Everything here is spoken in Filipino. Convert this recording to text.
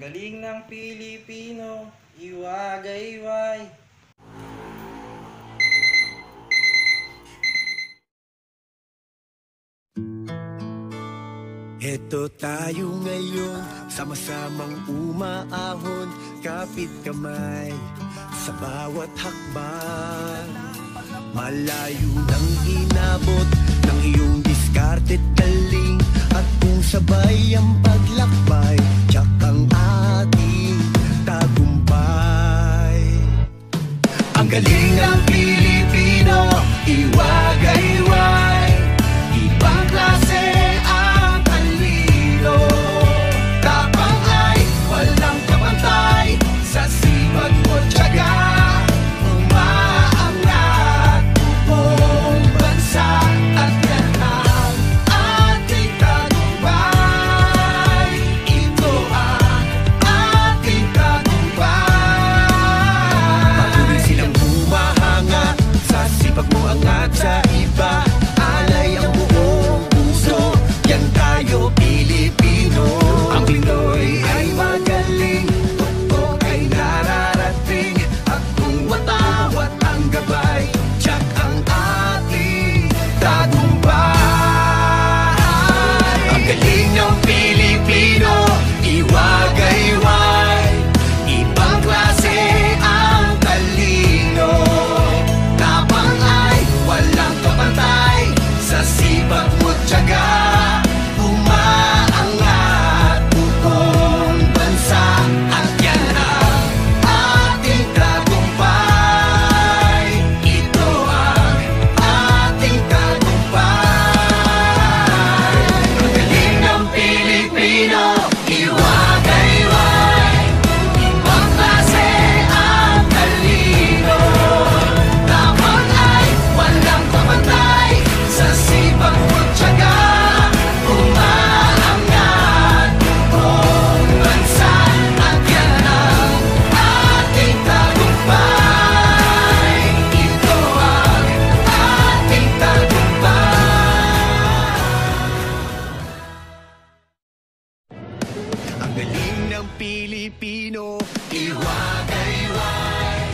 Galing ng Pilipino, iwagayway. Heto tayo ngayon, sama-samang umaahon, kapit kamay sa bawat hakbang. Malayo nang inabot ng iyong discarded galing at kung sabay ang paglakbay, chegar. Galing ng Pilipino, iwagayway.